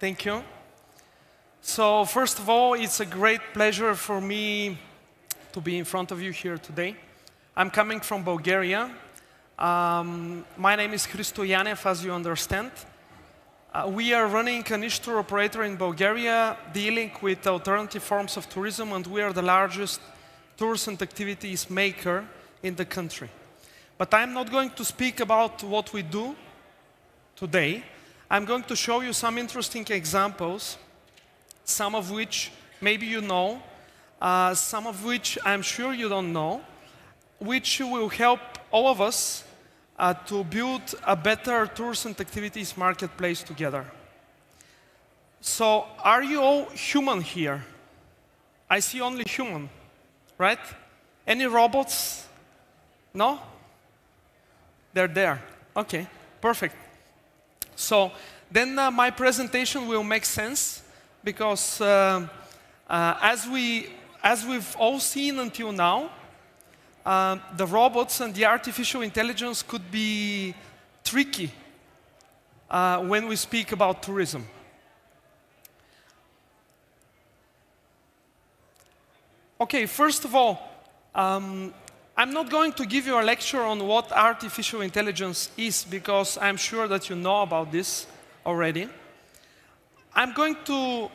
Thank you. So, first of all, it's a great pleasure for me to be in front of you here today. I'm coming from Bulgaria. Um, my name is Hristo Yanev, as you understand. Uh, we are running an tour operator in Bulgaria dealing with alternative forms of tourism, and we are the largest tours and activities maker in the country. But I'm not going to speak about what we do today. I'm going to show you some interesting examples, some of which maybe you know, uh, some of which I'm sure you don't know, which will help all of us uh, to build a better tours and activities marketplace together. So, are you all human here? I see only human, right? Any robots? No? They're there. Okay, perfect. So then uh, my presentation will make sense because uh, uh, as, we, as we've all seen until now, uh, the robots and the artificial intelligence could be tricky uh, when we speak about tourism. Okay, first of all, um, I'm not going to give you a lecture on what artificial intelligence is because I'm sure that you know about this already. I'm going to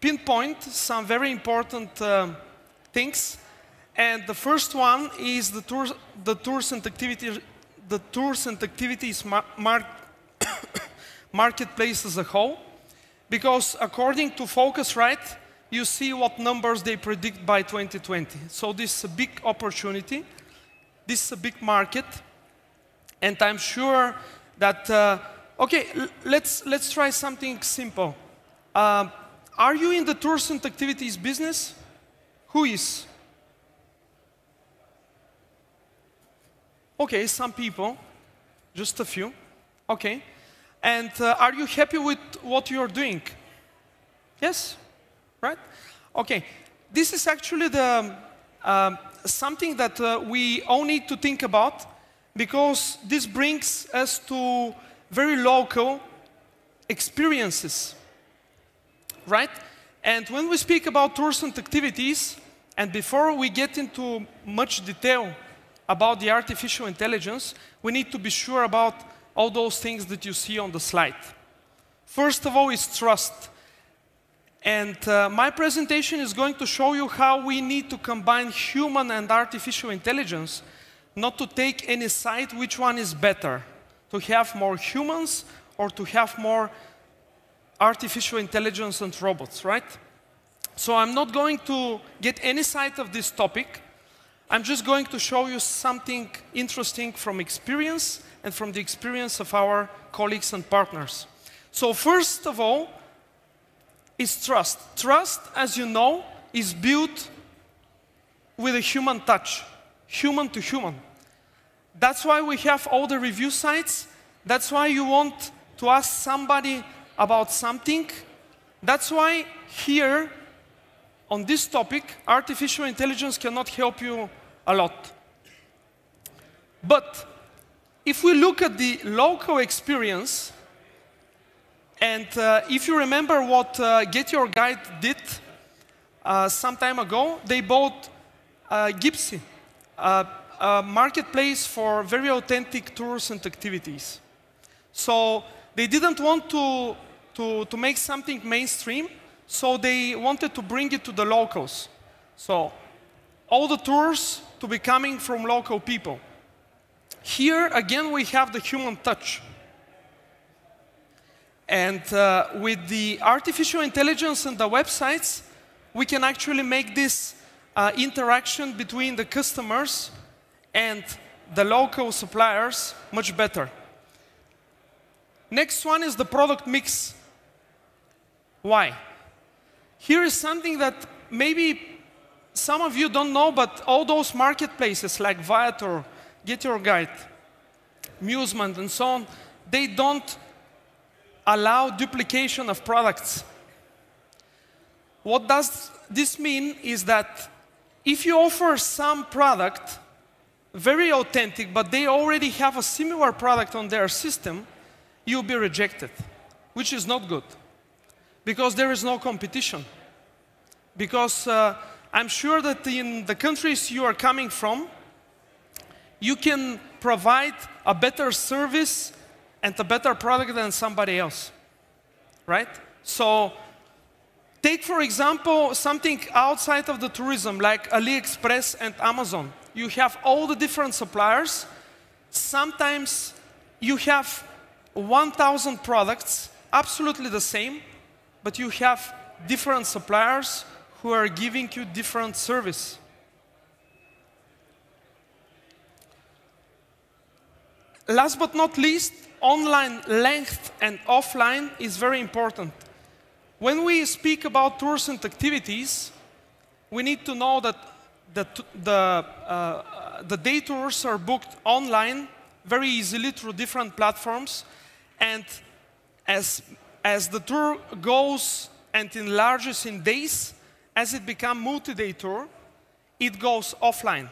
pinpoint some very important uh, things. And the first one is the tours, the tours and activities, the tours and activities mar mar marketplace as a whole. Because according to Phocuswright, you see what numbers they predict by 2020. So this is a big opportunity. This is a big market, and I'm sure that, uh, okay, let's, let's try something simple. Uh, are you in the tours and activities business? Who is? Okay, some people, just a few. Okay. And uh, are you happy with what you're doing? Yes? Right? Okay. This is actually the um, something that uh, we all need to think about because this brings us to very local experiences, right? And when we speak about tours and activities, and before we get into much detail about the artificial intelligence, we need to be sure about all those things that you see on the slide. First of all is trust. And uh, my presentation is going to show you how we need to combine human and artificial intelligence, not to take any side which one is better, to have more humans or to have more artificial intelligence and robots, right? So I'm not going to get any side of this topic. I'm just going to show you something interesting from experience and from the experience of our colleagues and partners. So first of all, is trust. Trust, as you know, is built with a human touch, human to human. That's why we have all the review sites. That's why you want to ask somebody about something. That's why here, on this topic, artificial intelligence cannot help you a lot. But if we look at the local experience, and uh, if you remember what uh, Get Your Guide did uh, some time ago, they bought uh, Gidsy, a marketplace for very authentic tours and activities. So they didn't want to, to, to make something mainstream, so they wanted to bring it to the locals. So all the tours to be coming from local people. Here, again, we have the human touch. And uh, with the artificial intelligence and the websites, we can actually make this uh, interaction between the customers and the local suppliers much better. Next one is the product mix. Why? Here is something that maybe some of you don't know, but all those marketplaces like Viator, Get Your Guide, Musement, and so on, they don't allow duplication of products. What does this mean is that if you offer some product, very authentic, but they already have a similar product on their system, you'll be rejected, which is not good. because there is no competition. Because uh, I'm sure that in the countries you are coming from, you can provide a better service and a better product than somebody else, right? So take, for example, something outside of the tourism, like AliExpress and Amazon. You have all the different suppliers. Sometimes you have 1,000 products, absolutely the same, but you have different suppliers who are giving you different service. Last but not least, online length and offline is very important. When we speak about tours and activities, we need to know that the, the, uh, the day tours are booked online very easily through different platforms. And as, as the tour goes and enlarges in days, as it becomes multi-day tour, it goes offline.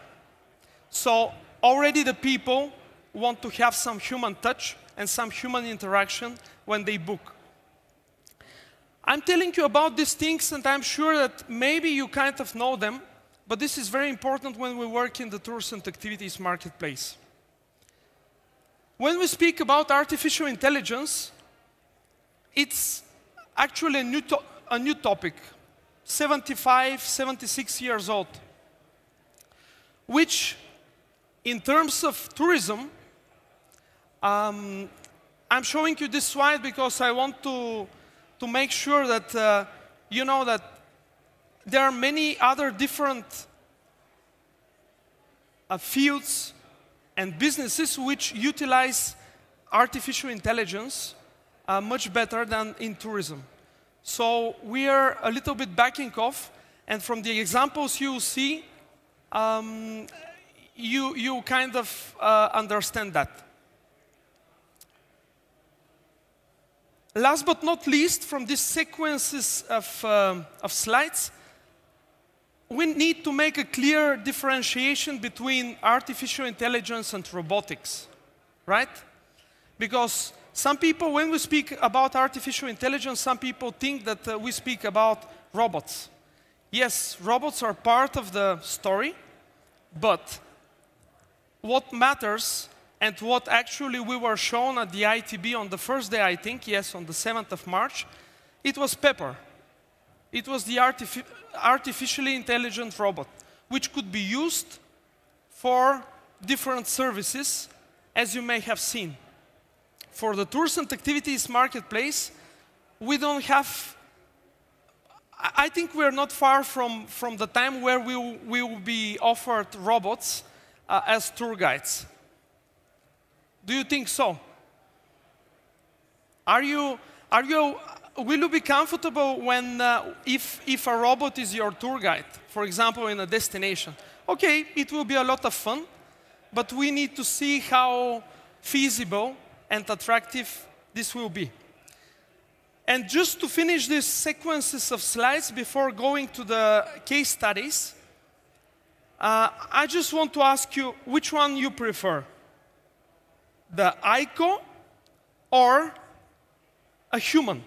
So already the people want to have some human touch and some human interaction when they book. I'm telling you about these things and I'm sure that maybe you kind of know them, but this is very important when we work in the tours and activities marketplace. When we speak about artificial intelligence, it's actually a new, a new topic, 75, 76 years old, which in terms of tourism, um, I'm showing you this slide because I want to, to make sure that uh, you know that there are many other different uh, fields and businesses which utilize artificial intelligence uh, much better than in tourism. So we are a little bit backing off, and from the examples you see, um, you, you kind of uh, understand that. Last but not least, from these sequences of, uh, of slides, we need to make a clear differentiation between artificial intelligence and robotics, right? Because some people, when we speak about artificial intelligence, some people think that uh, we speak about robots. Yes, robots are part of the story, but what matters and what actually we were shown at the ITB on the first day, I think, yes, on the 7th of March, it was Pepper. It was the artifi artificially intelligent robot, which could be used for different services, as you may have seen. For the tours and activities marketplace, we don't have, I think we're not far from, from the time where we will, be offered robots uh, as tour guides. Do you think so? Are you, are you will you be comfortable when, uh, if, if a robot is your tour guide, for example, in a destination? Okay, it will be a lot of fun, but we need to see how feasible and attractive this will be. And just to finish these sequences of slides before going to the case studies, uh, I just want to ask you which one you prefer, the Aiko or a human?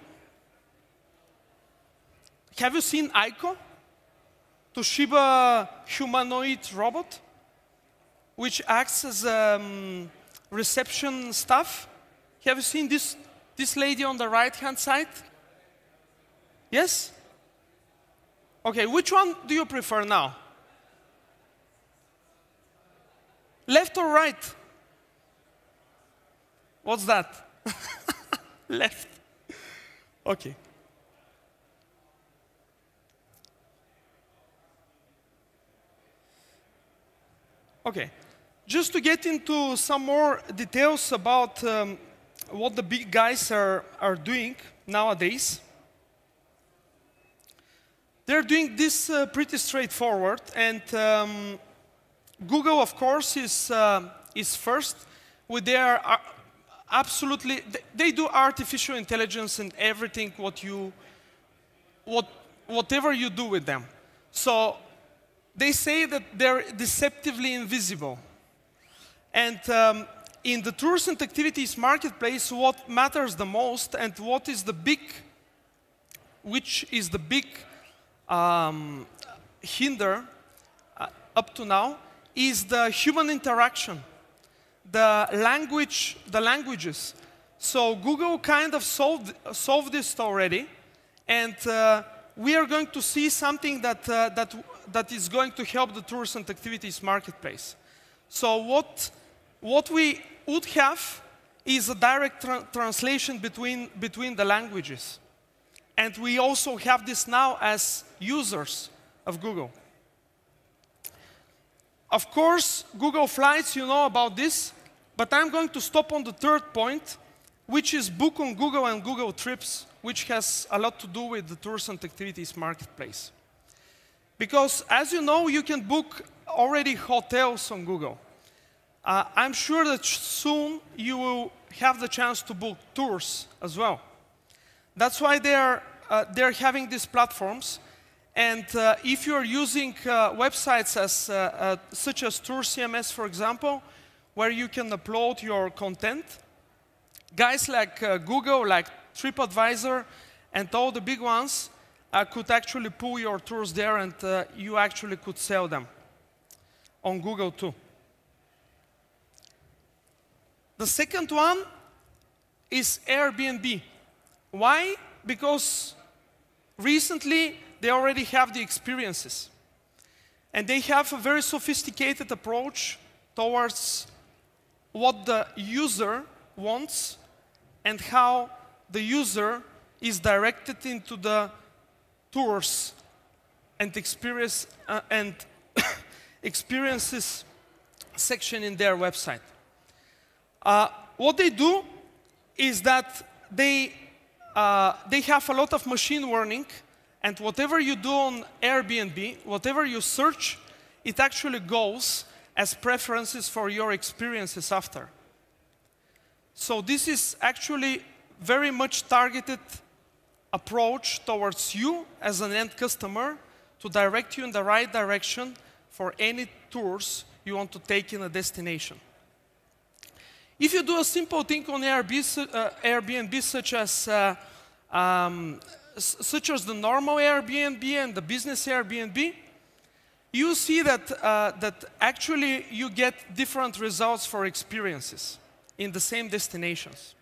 Have you seen Aiko? Toshiba humanoid robot, which acts as a um, reception staff. Have you seen this, this lady on the right-hand side? Yes? Okay, which one do you prefer now? Left or right? What's that? Left. Okay. Okay, just to get into some more details about um, what the big guys are, are doing nowadays. They're doing this uh, pretty straightforward, and um, Google, of course, is, uh, is first with their uh, absolutely, they do artificial intelligence and everything what you, what, whatever you do with them. So they say that they're deceptively invisible. And um, in the tours and activities marketplace, what matters the most and what is the big which is the big um, hinder uh, up to now, is the human interaction, the language, the languages. So Google kind of solved, solved this already, and uh, we are going to see something that, uh, that, that is going to help the tours and activities marketplace. So what, what we would have is a direct tra translation between, between the languages. And we also have this now as users of Google. Of course, Google Flights, you know about this, but I'm going to stop on the third point, which is book on Google and Google Trips, which has a lot to do with the tours and activities marketplace. Because as you know, you can book already hotels on Google. Uh, I'm sure that soon you will have the chance to book tours as well. That's why they're, uh, they're having these platforms. And uh, if you're using uh, websites as, uh, uh, such as Tour CMS, for example, where you can upload your content, guys like uh, Google, like TripAdvisor, and all the big ones uh, could actually pull your tours there and uh, you actually could sell them on Google too. The second one is Airbnb. Why? Because recently they already have the experiences. And they have a very sophisticated approach towards what the user wants and how the user is directed into the tours and experience uh, and experiences section in their website. Uh, what they do is that they, uh, they have a lot of machine learning, and whatever you do on Airbnb, whatever you search, it actually goes as preferences for your experiences after. So this is actually very much targeted approach towards you as an end customer to direct you in the right direction for any tours you want to take in a destination. If you do a simple thing on Airbnb, uh, such as uh, um, such as the normal Airbnb and the business Airbnb, you see that, uh, that actually you get different results for experiences in the same destinations.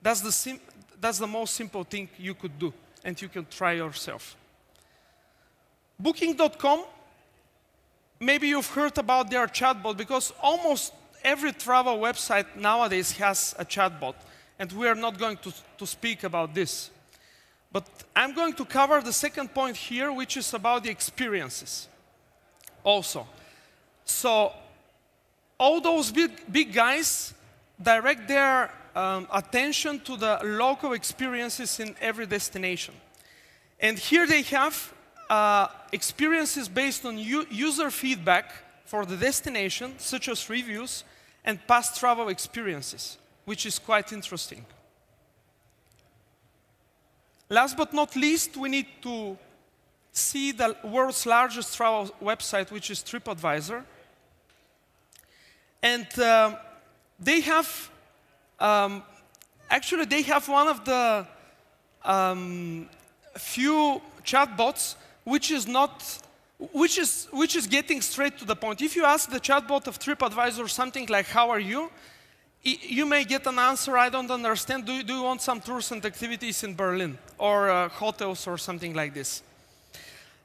That's the, that's the most simple thing you could do, and you can try yourself. Booking.com, maybe you've heard about their chatbot because almost every travel website nowadays has a chatbot, and we are not going to, to speak about this. But I'm going to cover the second point here, which is about the experiences also. So all those big, big guys direct their um, attention to the local experiences in every destination. And here they have uh, experiences based on user feedback for the destination, such as reviews and past travel experiences, which is quite interesting. Last but not least, we need to see the world's largest travel website, which is TripAdvisor. And uh, they have, um, actually, they have one of the um, few chatbots which is not which is, which is getting straight to the point. If you ask the chatbot of TripAdvisor something like, how are you? You may get an answer, I don't understand, do you, do you want some tours and activities in Berlin? Or uh, hotels or something like this.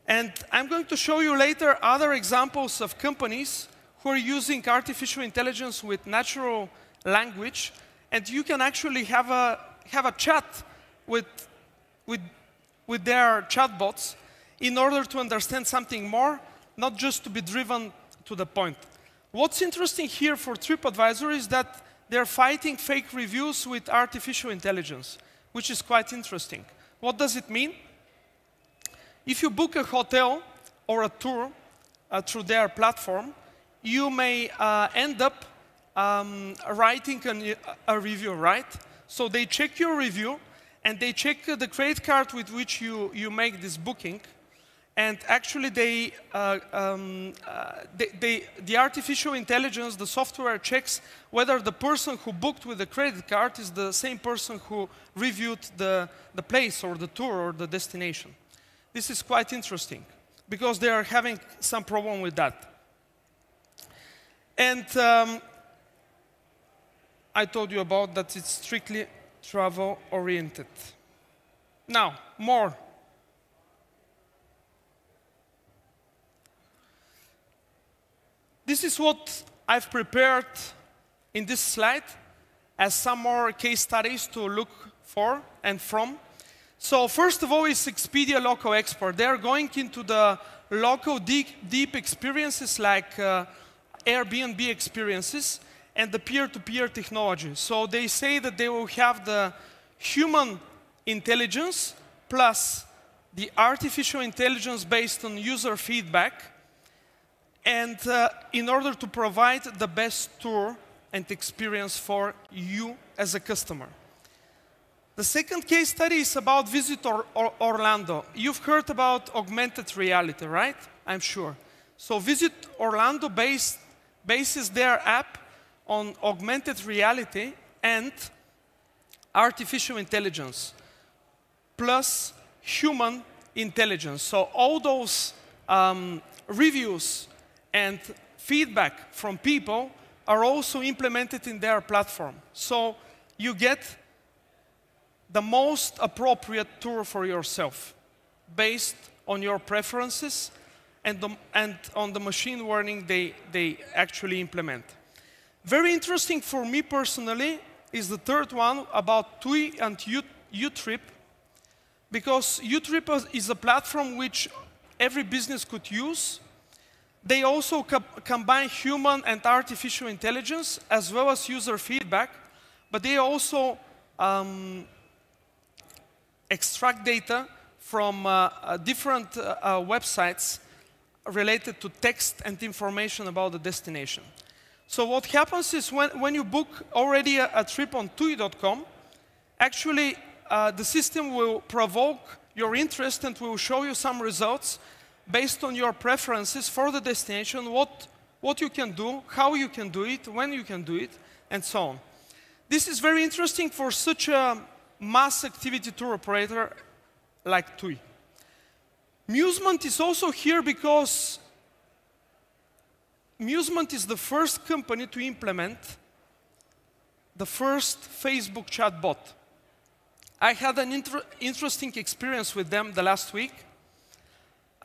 And I'm going to show you later other examples of companies who are using artificial intelligence with natural language, and you can actually have a, have a chat with, with, with their chatbots in order to understand something more, not just to be driven to the point. What's interesting here for TripAdvisor is that they're fighting fake reviews with artificial intelligence, which is quite interesting. What does it mean? If you book a hotel or a tour uh, through their platform, you may uh, end up um, writing an, a review, right? So they check your review and they check the credit card with which you, you make this booking And actually, they, uh, um, uh, they, they, the artificial intelligence, the software checks whether the person who booked with the credit card is the same person who reviewed the, the place or the tour or the destination. This is quite interesting because they are having some problem with that. And um, I told you about that it's strictly travel oriented. Now, more. This is what I've prepared in this slide as some more case studies to look for and from. So first of all is Expedia Local Expert. They're going into the local deep, deep experiences like uh, Airbnb experiences and the peer-to-peer -peer technology. So they say that they will have the human intelligence plus the artificial intelligence based on user feedback and uh, in order to provide the best tour and experience for you as a customer. The second case study is about Visit or or Orlando. You've heard about augmented reality, right? I'm sure. So Visit Orlando based, bases their app on augmented reality and artificial intelligence plus human intelligence. So all those um, reviews and feedback from people are also implemented in their platform. So you get the most appropriate tour for yourself based on your preferences and, the, and on the machine learning they, they actually implement. Very interesting for me personally is the third one about TUI and Utrip, because Utrip is a platform which every business could use. They also co combine human and artificial intelligence as well as user feedback, but they also um, extract data from uh, uh, different uh, websites related to text and information about the destination. So what happens is when, when you book already a, a trip on TUI.com, actually uh, the system will provoke your interest and will show you some results based on your preferences for the destination, what, what you can do, how you can do it, when you can do it, and so on. This is very interesting for such a mass activity tour operator like TUI. Musement is also here because Musement is the first company to implement the first Facebook chatbot. I had an inter interesting experience with them the last week.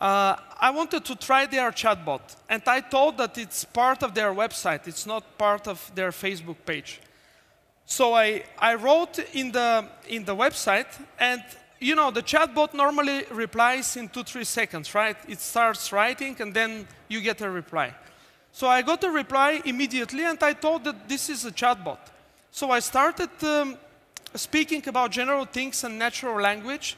Uh, I wanted to try their chatbot, and I thought that it's part of their website, it's not part of their Facebook page. So I, I wrote in the, in the website, and you know, the chatbot normally replies in two, three seconds, right? It starts writing, and then you get a reply. So I got a reply immediately, and I thought that this is a chatbot. So I started um, speaking about general things and natural language,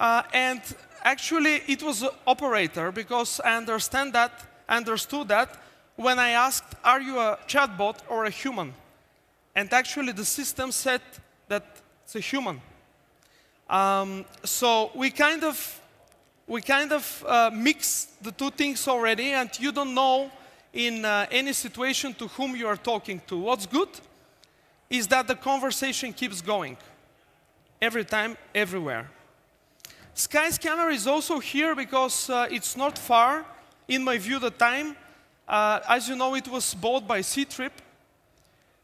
uh, and actually it was an operator because I understand that, understood that when I asked, "Are you a chatbot or a human?" And actually the system said that it's a human. Um, so we kind of, we kind of uh, mix the two things already, and you don't know in uh, any situation to whom you are talking to. What's good is that the conversation keeps going every time, everywhere. Skyscanner is also here because uh, it's not far, in my view, the time. Uh, as you know, it was bought by Ctrip,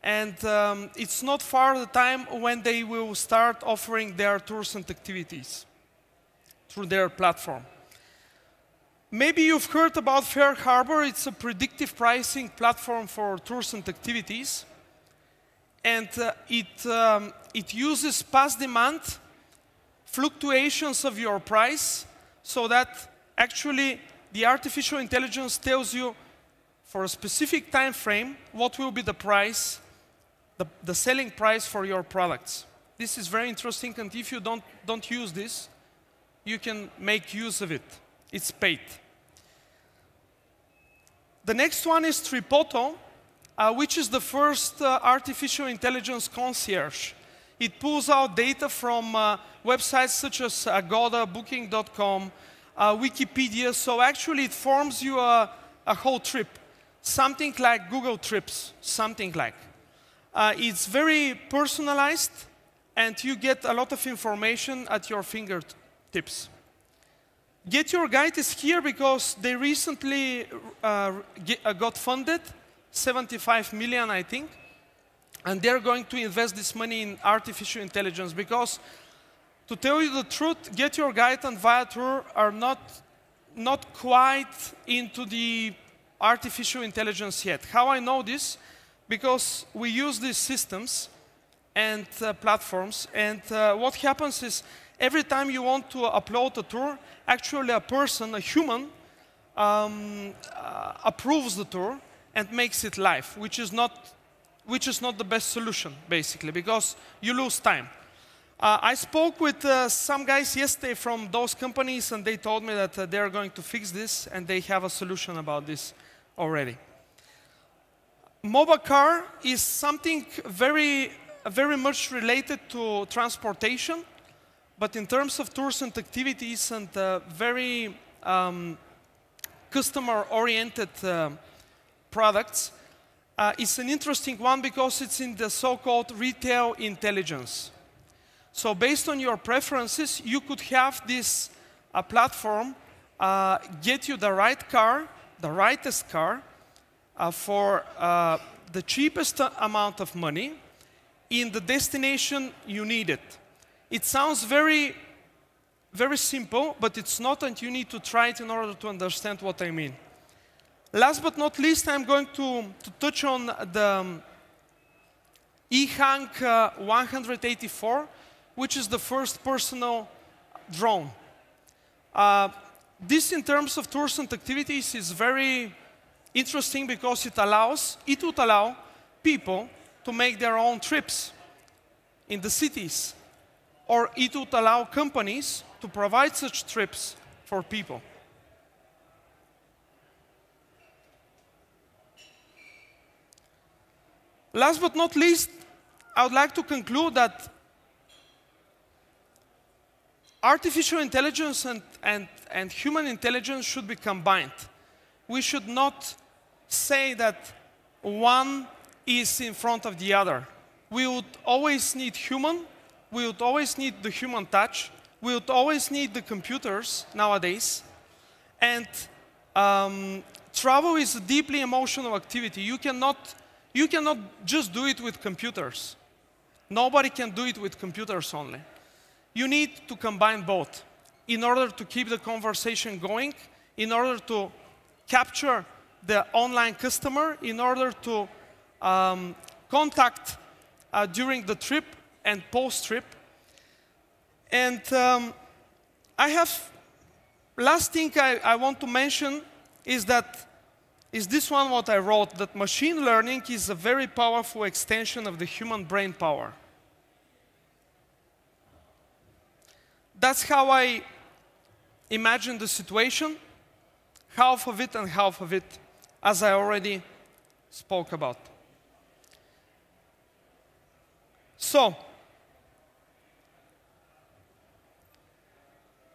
and um, it's not far the time when they will start offering their tours and activities through their platform. Maybe you've heard about FareHarbor. It's a predictive pricing platform for tours and activities. And uh, it, um, it uses past demand fluctuations of your price so that actually the artificial intelligence tells you for a specific time frame what will be the price the, the selling price for your products. This is very interesting, and if you don't, don't use this, you can make use of it. It's paid. The next one is Tripoto, uh, which is the first uh, artificial intelligence concierge. It pulls out data from uh, websites such as Agoda, Booking.com, uh, Wikipedia. So actually, it forms you a, a whole trip, something like Google Trips, something like. Uh, it's very personalized, and you get a lot of information at your fingertips. Get Your Guide is here because they recently uh, uh, got funded, 75 million, I think, and they're going to invest this money in artificial intelligence because, to tell you the truth, Get Your Guide and Viator are not, not quite into the artificial intelligence yet. How I know this? Because we use these systems and uh, platforms, and uh, what happens is every time you want to upload a tour, actually a person, a human, um, uh, approves the tour and makes it live, which is not which is not the best solution, basically, because you lose time. Uh, I spoke with uh, some guys yesterday from those companies, and they told me that uh, they are going to fix this, and they have a solution about this already. Mobacar is something very, very much related to transportation, but in terms of tours and activities and uh, very um, customer-oriented uh, products, uh, it's an interesting one because it's in the so-called retail intelligence. So based on your preferences, you could have this uh, platform uh, get you the right car, the rightest car, for uh, the cheapest amount of money in the destination you need it. It sounds very, very simple, but it's not, and you need to try it in order to understand what I mean. Last but not least, I'm going to, to touch on the um, EHang uh, 184, which is the first personal drone. Uh, this, in terms of tours and activities, is very interesting because it allows, it would allow people to make their own trips in the cities or it would allow companies to provide such trips for people. Last but not least, I would like to conclude that artificial intelligence and, and, and human intelligence should be combined. We should not say that one is in front of the other. We would always need human we would always need the human touch. We would always need the computers nowadays. And um, travel is a deeply emotional activity. You cannot, you cannot just do it with computers. Nobody can do it with computers only. You need to combine both in order to keep the conversation going, in order to capture the online customer, in order to um, contact uh, during the trip and post-trip. And um, I have, last thing I, I want to mention is that, is this one what I wrote, that machine learning is a very powerful extension of the human brain power. That's how I imagine the situation, half of it and half of it, as I already spoke about. So,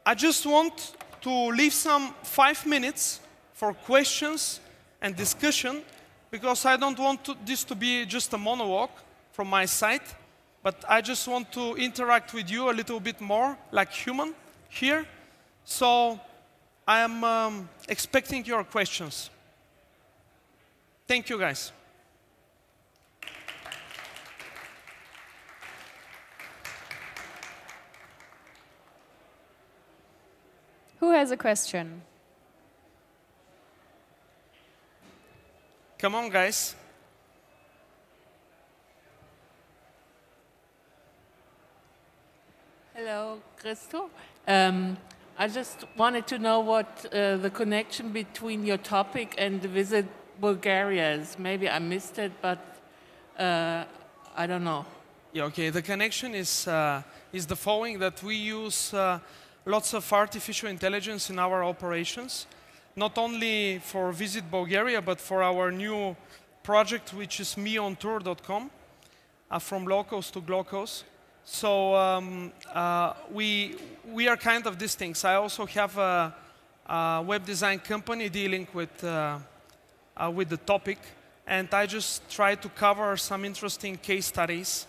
I just want to leave some five minutes for questions and discussion because I don't want to, this to be just a monologue from my side, but I just want to interact with you a little bit more like human here. So I am um, expecting your questions. Thank you, guys. Who has a question? Come on, guys. Hello, Hristo. Um, I just wanted to know what uh, the connection between your topic and the visit Bulgaria is. Maybe I missed it, but uh, I don't know. Yeah, okay. The connection is, uh, is the following that we use uh, lots of artificial intelligence in our operations, not only for Visit Bulgaria, but for our new project, which is meontour.com, uh, from locals to glocals. So um, uh, we, we are kind of things. I also have a, a web design company dealing with, uh, uh, with the topic. And I just try to cover some interesting case studies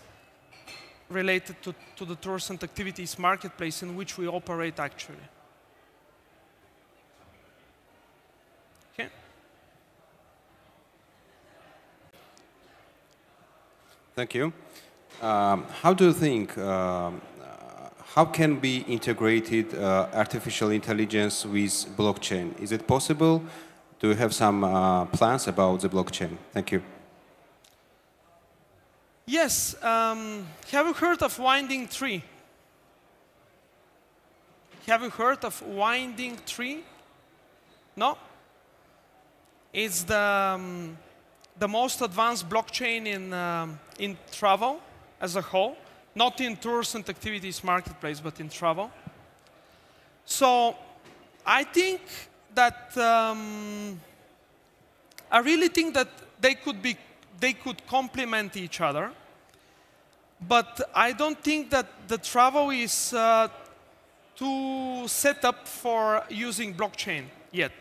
related to, to the tours and activities marketplace in which we operate actually. Okay. Thank you. Um, how do you think, um, uh, how can be integrated uh, artificial intelligence with blockchain? Is it possible? Do you have some uh, plans about the blockchain? Thank you. Yes. Um, have you heard of Winding Tree? Have you heard of Winding Tree? No? It's the, um, the most advanced blockchain in, um, in travel as a whole, not in tours and activities marketplace, but in travel. So I think that um, I really think that they could be they could complement each other. But I don't think that the travel is uh, too set up for using blockchain yet.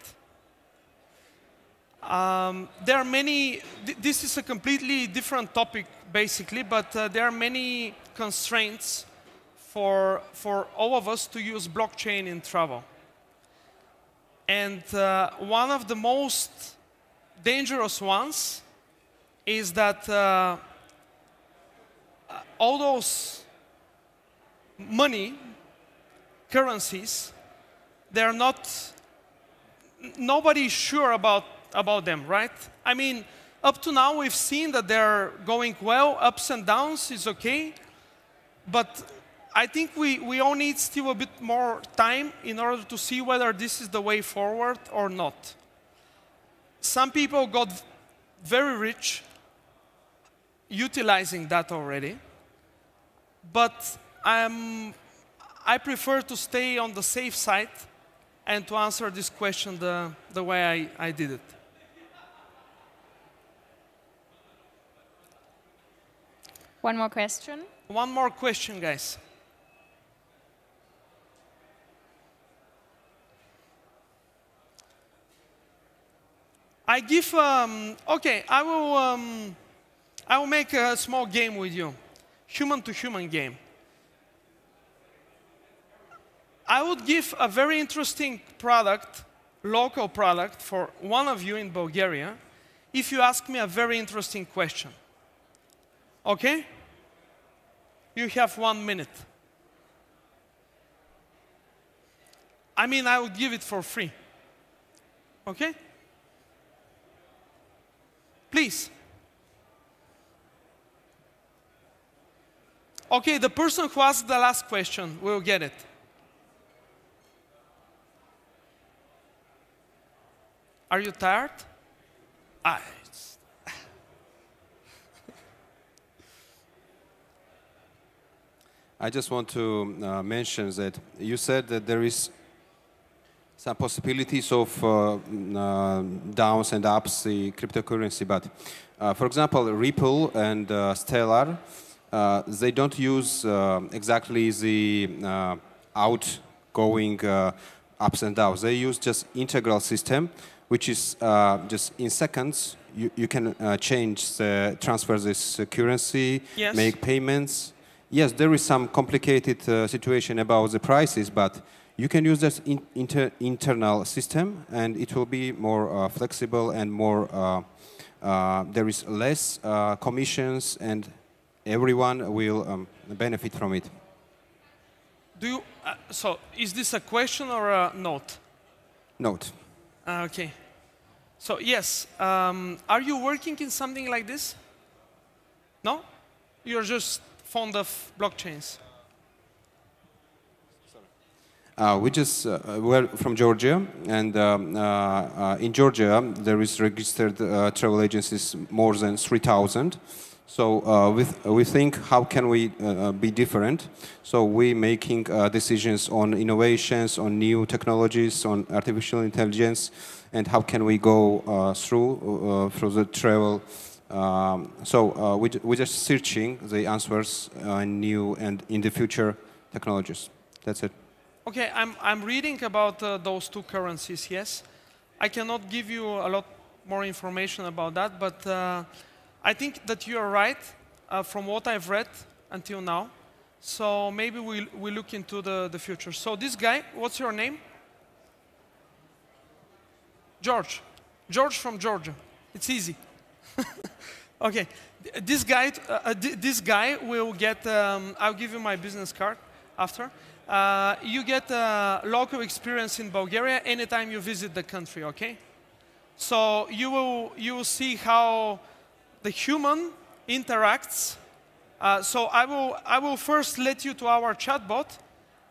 Um, there are many, th this is a completely different topic basically, but uh, there are many constraints for, for all of us to use blockchain in travel. And uh, one of the most dangerous ones is that uh, all those money, currencies, they're not, nobody is sure about, about them, right? I mean, up to now we've seen that they're going well, ups and downs is okay, but I think we, we all need still a bit more time in order to see whether this is the way forward or not. Some people got very rich utilizing that already. But I'm, I prefer to stay on the safe side and to answer this question the, the way I, I did it. One more question. One more question, guys. I give, um, okay, I will, um, I will make a small game with you, human to human game. I would give a very interesting product, local product, for one of you in Bulgaria if you ask me a very interesting question. Okay? You have one minute. I mean, I would give it for free. Okay? Please. Okay, the person who asked the last question will get it. Are you tired? Ah, I just want to uh, mention that you said that there is some possibilities of uh, uh, downs and ups the cryptocurrency, but uh, for example, Ripple and uh, Stellar, uh, they don't use exactly the outgoing ups and downs. They use just integral system, which is just in seconds you, you can change the transfer this currency, yes. make payments, yes, there is some complicated uh, situation about the prices, but you can use this in inter internal system and it will be more uh, flexible and more, uh, uh there is less uh, commissions and everyone will um, benefit from it. Do you, uh, so is this a question or a note? Note. okay. So yes, um, are you working in something like this? No? You're just fond of blockchains? Uh, we just uh, we're from Georgia, and um, uh, uh in Georgia there is registered uh, travel agencies more than 3,000. So uh, we, th we think how can we be different? So we making decisions on innovations, on new technologies, on artificial intelligence, and how can we go through through the travel um, so uh, we, we're just searching the answers uh, new and in the future technologies. That's it. Okay, I'm, I'm reading about uh, those two currencies, yes. I cannot give you a lot more information about that, but uh, I think that you are right uh, from what I've read until now. So maybe we'll, we look into the, the future. So this guy, what's your name? George. George from Georgia. It's easy. okay. This guy, uh, uh, this guy will get, um, I'll give you my business card after. Uh, you get uh, local experience in Bulgaria anytime you visit the country, okay? So you will, you will see how the human interacts. Uh, so I will, I will first let you to our chatbot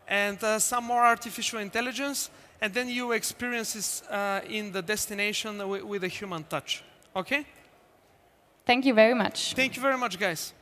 and uh, some more artificial intelligence, and then you experience this in the destination wi- with a human touch. Okay? Thank you very much. Thank you very much, guys.